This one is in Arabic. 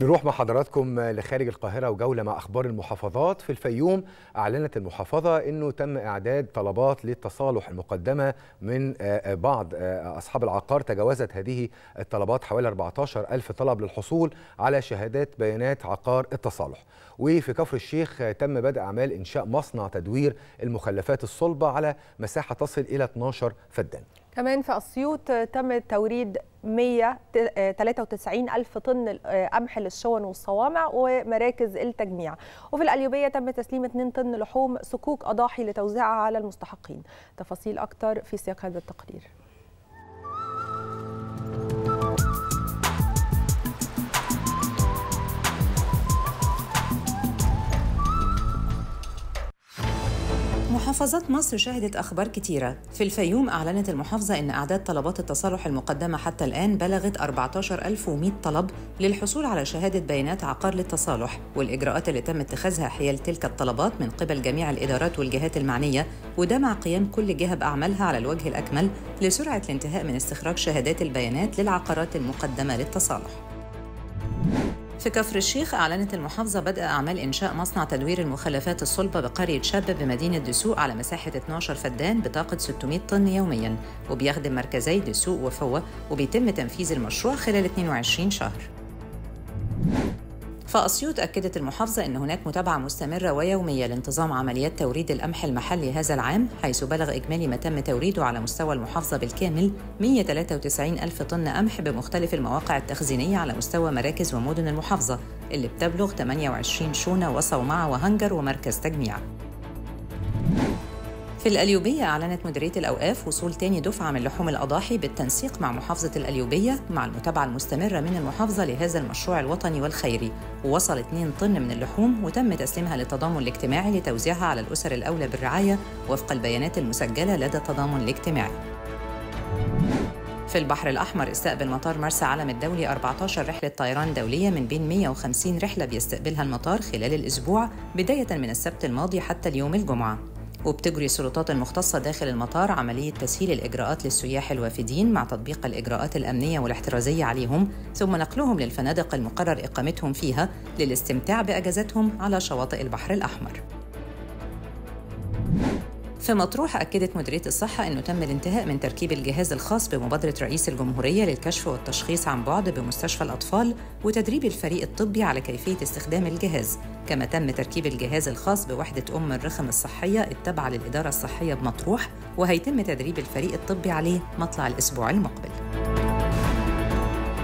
نروح مع حضراتكم لخارج القاهرة وجولة مع أخبار المحافظات. في الفيوم أعلنت المحافظة أنه تم إعداد طلبات للتصالح المقدمة من بعض أصحاب العقار تجاوزت هذه الطلبات حوالي 14 ألف طلب للحصول على شهادات بيانات عقار التصالح. وفي كفر الشيخ تم بدء أعمال إنشاء مصنع تدوير المخلفات الصلبة على مساحة تصل إلى 12 فدان كمان في أسيوط تم توريد 193 ألف طن قمح للشون والصوامع ومراكز التجميع. وفي القليوبية تم تسليم 2 طن لحوم صكوك أضاحي لتوزيعها على المستحقين. تفاصيل أكتر في سياق هذا التقرير. محافظات مصر شهدت أخبار كتيرة. في الفيوم أعلنت المحافظة أن أعداد طلبات التصالح المقدمة حتى الآن بلغت 14100 طلب للحصول على شهادة بيانات عقار للتصالح والإجراءات اللي تم اتخاذها حيال تلك الطلبات من قبل جميع الإدارات والجهات المعنية وده مع قيام كل جهة بأعمالها على الوجه الأكمل لسرعة الانتهاء من استخراج شهادات البيانات للعقارات المقدمة للتصالح. في كفر الشيخ أعلنت المحافظة بدء أعمال إنشاء مصنع تدوير المخلفات الصلبة بقرية شاب بمدينة دسوق على مساحة 12 فدان بطاقة 600 طن يومياً وبيخدم مركزي دسوق وفوة وبيتم تنفيذ المشروع خلال 22 شهر. فأسيوط أكدت المحافظة أن هناك متابعة مستمرة ويومية لانتظام عمليات توريد القمح المحلي هذا العام حيث بلغ إجمالي ما تم توريده على مستوى المحافظة بالكامل 193 ألف طن قمح بمختلف المواقع التخزينية على مستوى مراكز ومدن المحافظة اللي بتبلغ 28 شونة وصومعة وهنجر ومركز تجميع. في القليوبية أعلنت مديرية الأوقاف وصول تاني دفعة من لحوم الأضاحي بالتنسيق مع محافظة القليوبية مع المتابعة المستمرة من المحافظة لهذا المشروع الوطني والخيري. ووصل 2 طن من اللحوم وتم تسليمها للتضامن الاجتماعي لتوزيعها على الأسر الأولى بالرعاية وفق البيانات المسجلة لدى التضامن الاجتماعي. في البحر الأحمر استقبل مطار مرسى علم الدولي 14 رحلة طيران دولية من بين 150 رحلة بيستقبلها المطار خلال الأسبوع بداية من السبت الماضي حتى اليوم الجمعة. وبتجري السلطات المختصة داخل المطار عملية تسهيل الإجراءات للسياح الوافدين مع تطبيق الإجراءات الأمنية والاحترازية عليهم ثم نقلهم للفنادق المقرر إقامتهم فيها للاستمتاع بأجازتهم على شواطئ البحر الأحمر. في مطروح أكدت مديرية الصحة أنه تم الانتهاء من تركيب الجهاز الخاص بمبادرة رئيس الجمهورية للكشف والتشخيص عن بعد بمستشفى الأطفال وتدريب الفريق الطبي على كيفية استخدام الجهاز كما تم تركيب الجهاز الخاص بوحدة أم الرخم الصحية التابعة للإدارة الصحية بمطروح وهيتم تدريب الفريق الطبي عليه مطلع الأسبوع المقبل.